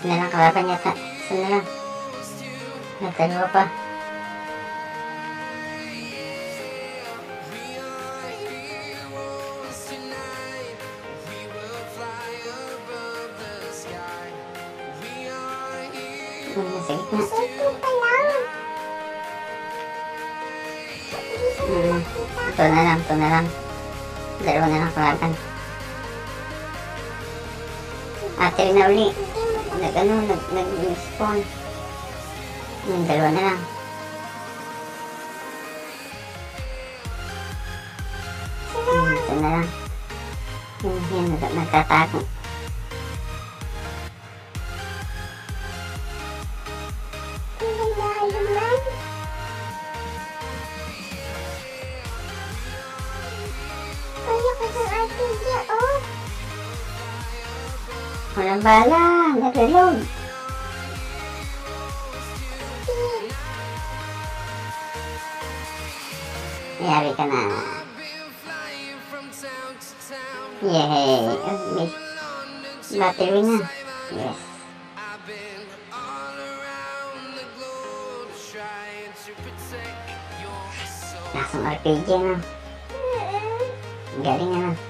9 ke 8 nyata 9 nyata apa? Hmm, turun na lang, turun na lang. Dalawa na lang nag ano, nag, nag-spawn. Yung dalawa na lang. Hmm, ito na lang. Yung yun, nagtatago. Walang bala. I'm not alone. Yeah, we can. Uh... Yeah, me. Materina. Yes. Nasa RPG na. Galing na.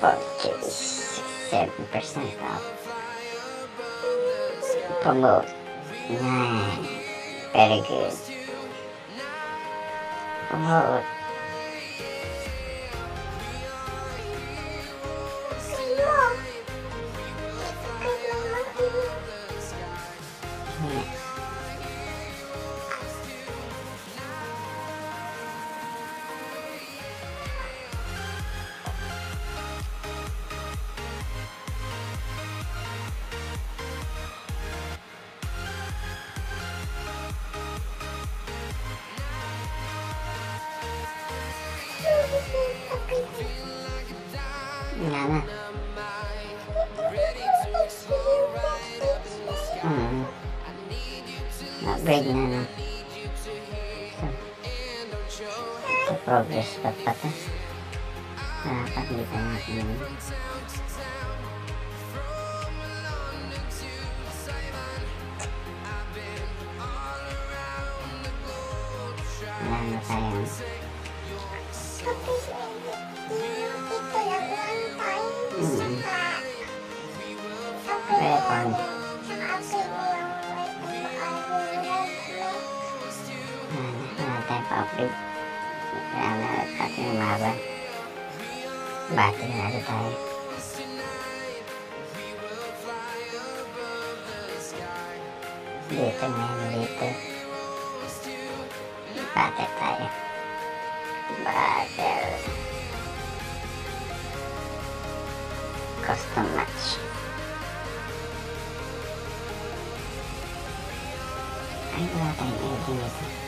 but 7% off. Promote. Nah, very good. Promote. grade na ano. So, progress pa pata. Nakakakita natin yun. Wala na tayo. Hmm. Record. Africa America के marble बातें करता है देते नहीं देते बातें करे बातें custom match. I know that I need this.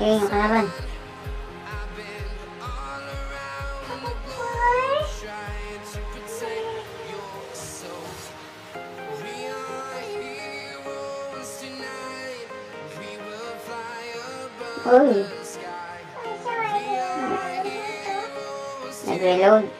Ayun yung kalaban. Uy. Nag-reload.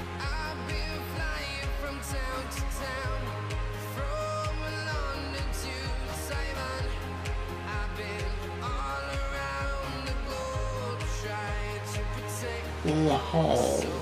in.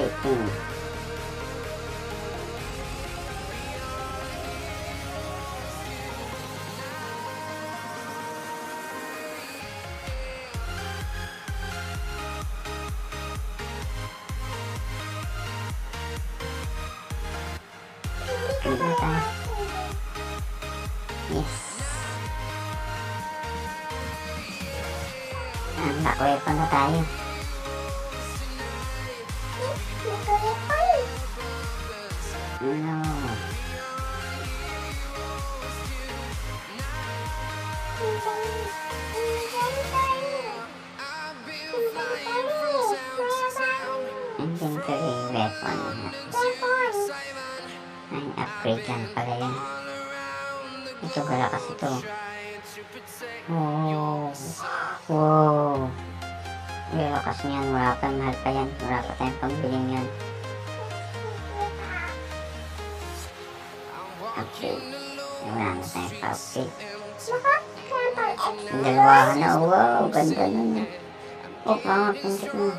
awful. Yes. Yan, nakuwepo na tayo. Andun kay weapon Ay, upgrade lang pala yan. Ito pala kasi to. Oh. Wow. Pero kasi yan, wala pa mahal pa yan. Wala pa tayong pambiling yan. Upgrade. Wala na tayong pa-upgrade. Mahal! Dalawahan na, wow, ganda nun. Oh, pangat yung tip mo.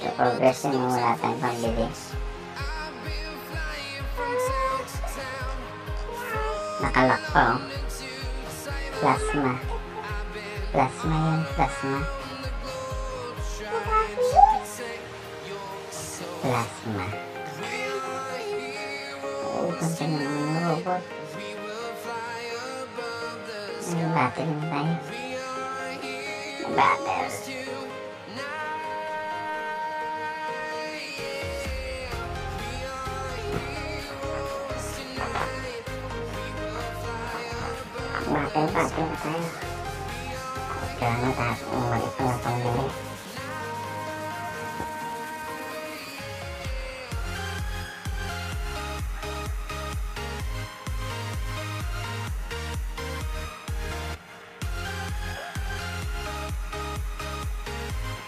Sa progress yun, wala tayong pambili. Nakalak pa, oh. Plasma. Plasma yan, plasma. Plasma. Oo, ganda ng mga robot. Nothing nice about them. Bakit, bakit, bakit? Kailangan tayo,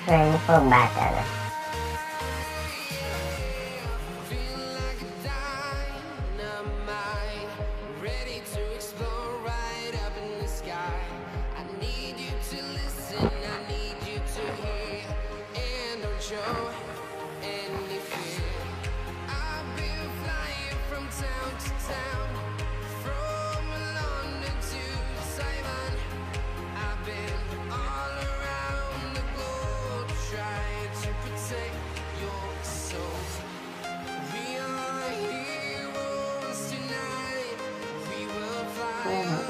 是，不给买的了。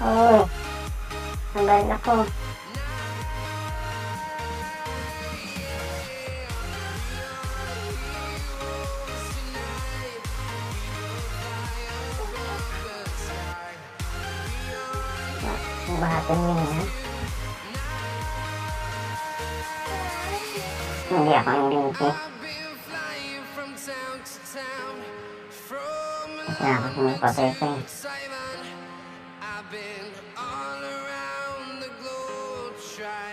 ôi thằng đây nó không? Dạ, bà tên mình hả? Mình đẹp anh đừng chứ. Dạ, Làm không có thể xem